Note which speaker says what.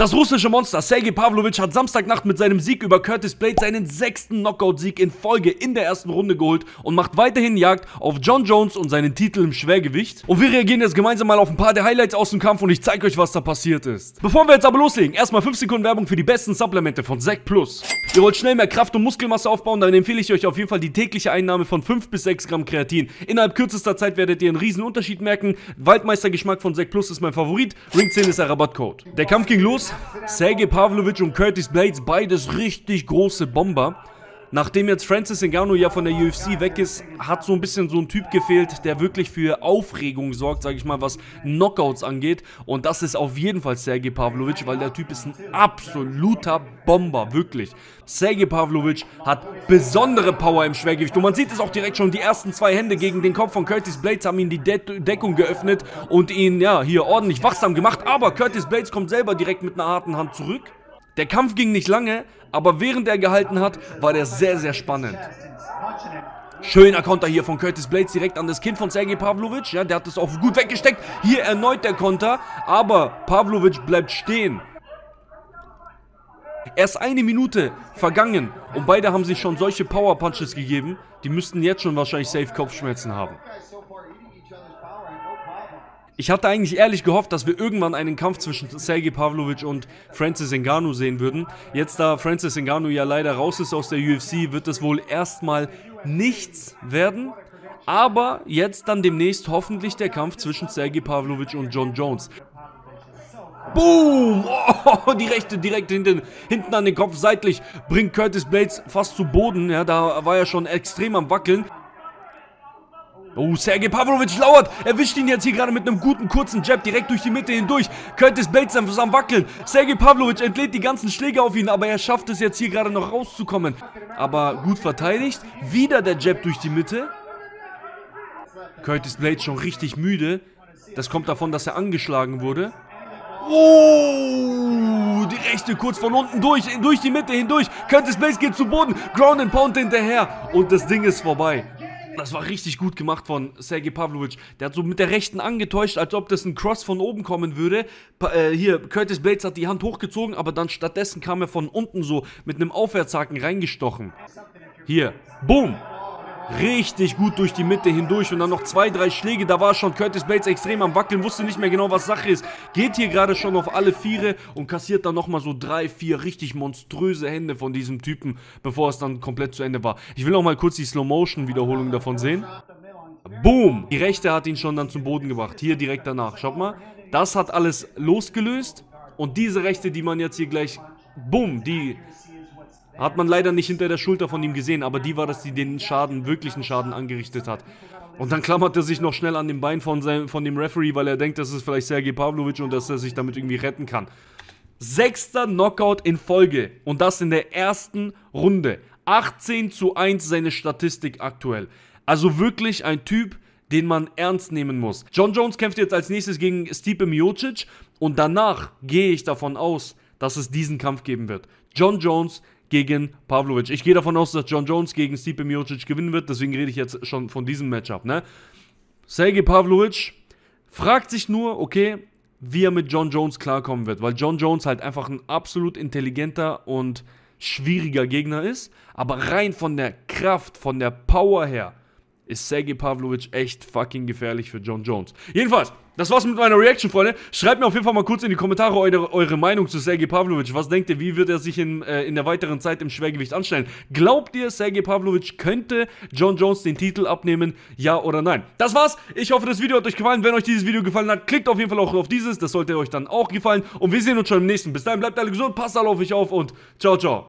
Speaker 1: Das russische Monster Sergei Pavlovich hat Samstagnacht mit seinem Sieg über Curtis Blade seinen sechsten Knockout-Sieg in Folge in der ersten Runde geholt und macht weiterhin Jagd auf John Jones und seinen Titel im Schwergewicht. Und wir reagieren jetzt gemeinsam mal auf ein paar der Highlights aus dem Kampf und ich zeige euch, was da passiert ist. Bevor wir jetzt aber loslegen, erstmal 5 Sekunden Werbung für die besten Supplemente von Zack Plus. Ihr wollt schnell mehr Kraft und Muskelmasse aufbauen, dann empfehle ich euch auf jeden Fall die tägliche Einnahme von 5 bis 6 Gramm Kreatin. Innerhalb kürzester Zeit werdet ihr einen riesen Unterschied merken. Waldmeistergeschmack von Zack Plus ist mein Favorit. Ring 10 ist der Rabattcode. Der Kampf ging los. Sergei Pavlovich und Curtis Blades, beides richtig große Bomber. Nachdem jetzt Francis Ngannou ja von der UFC weg ist, hat so ein bisschen so ein Typ gefehlt, der wirklich für Aufregung sorgt, sage ich mal, was Knockouts angeht. Und das ist auf jeden Fall Sergei Pavlovich, weil der Typ ist ein absoluter Bomber, wirklich. Sergei Pavlovich hat besondere Power im Schwergewicht. Und man sieht es auch direkt schon, die ersten zwei Hände gegen den Kopf von Curtis Blades haben ihn die De Deckung geöffnet und ihn, ja, hier ordentlich wachsam gemacht. Aber Curtis Blades kommt selber direkt mit einer harten Hand zurück. Der Kampf ging nicht lange, aber während er gehalten hat, war der sehr, sehr spannend. Schöner Konter hier von Curtis Blades direkt an das Kind von Sergei Pavlovich. Ja, der hat es auch gut weggesteckt. Hier erneut der Konter, aber Pavlovich bleibt stehen. Erst eine Minute vergangen und beide haben sich schon solche Power Punches gegeben. Die müssten jetzt schon wahrscheinlich safe Kopfschmerzen haben. Ich hatte eigentlich ehrlich gehofft, dass wir irgendwann einen Kampf zwischen Sergei Pavlovich und Francis Ngannou sehen würden. Jetzt, da Francis Ngannou ja leider raus ist aus der UFC, wird es wohl erstmal nichts werden. Aber jetzt dann demnächst hoffentlich der Kampf zwischen Sergei Pavlovich und John Jones. Boom! Oh, die rechte direkt hinten, hinten an den Kopf seitlich bringt Curtis Blades fast zu Boden. Ja, da war er schon extrem am Wackeln. Oh, Sergei Pavlovich lauert. Erwischt ihn jetzt hier gerade mit einem guten kurzen Jab direkt durch die Mitte hindurch. Curtis Bates ist am Wackeln. Sergei Pavlovich entlädt die ganzen Schläge auf ihn, aber er schafft es jetzt hier gerade noch rauszukommen. Aber gut verteidigt. Wieder der Jab durch die Mitte. Curtis Blades schon richtig müde. Das kommt davon, dass er angeschlagen wurde. Oh, die rechte kurz von unten durch, durch die Mitte hindurch. Curtis Blades geht zu Boden. Ground and Pound hinterher. Und das Ding ist vorbei. Das war richtig gut gemacht von Sergei Pavlovich. Der hat so mit der rechten angetäuscht, als ob das ein Cross von oben kommen würde. Pa äh, hier, Curtis Bates hat die Hand hochgezogen, aber dann stattdessen kam er von unten so mit einem Aufwärtshaken reingestochen. Hier, boom. Richtig gut durch die Mitte hindurch und dann noch zwei, drei Schläge. Da war schon Curtis Bates extrem am Wackeln, wusste nicht mehr genau, was Sache ist. Geht hier gerade schon auf alle Viere und kassiert dann nochmal so drei, vier richtig monströse Hände von diesem Typen, bevor es dann komplett zu Ende war. Ich will auch mal kurz die Slow-Motion-Wiederholung davon sehen. Boom! Die rechte hat ihn schon dann zum Boden gebracht. Hier direkt danach. Schaut mal. Das hat alles losgelöst. Und diese rechte, die man jetzt hier gleich... Boom! Die hat man leider nicht hinter der Schulter von ihm gesehen, aber die war das, die den Schaden, wirklichen Schaden angerichtet hat. Und dann klammert er sich noch schnell an dem Bein von, seinem, von dem Referee, weil er denkt, das ist vielleicht Sergei Pavlovic und dass er sich damit irgendwie retten kann. Sechster Knockout in Folge und das in der ersten Runde. 18 zu 1 seine Statistik aktuell. Also wirklich ein Typ, den man ernst nehmen muss. John Jones kämpft jetzt als nächstes gegen Stipe Miocic und danach gehe ich davon aus, dass es diesen Kampf geben wird. John Jones gegen Pavlovic. Ich gehe davon aus, dass John Jones gegen Stipe Miocic gewinnen wird, deswegen rede ich jetzt schon von diesem Matchup. Ne? Sergei Pavlovic fragt sich nur, okay, wie er mit John Jones klarkommen wird, weil John Jones halt einfach ein absolut intelligenter und schwieriger Gegner ist, aber rein von der Kraft, von der Power her, ist Sergei Pavlovic echt fucking gefährlich für John Jones. Jedenfalls, das war's mit meiner Reaction, Freunde. Schreibt mir auf jeden Fall mal kurz in die Kommentare eure, eure Meinung zu Sergei Pavlovic. Was denkt ihr, wie wird er sich in, äh, in der weiteren Zeit im Schwergewicht anstellen? Glaubt ihr, Sergei Pavlovic könnte John Jones den Titel abnehmen? Ja oder nein? Das war's. Ich hoffe, das Video hat euch gefallen. Wenn euch dieses Video gefallen hat, klickt auf jeden Fall auch auf dieses. Das sollte euch dann auch gefallen. Und wir sehen uns schon im nächsten. Bis dahin, bleibt alle gesund, passt alle auf euch auf und ciao, ciao.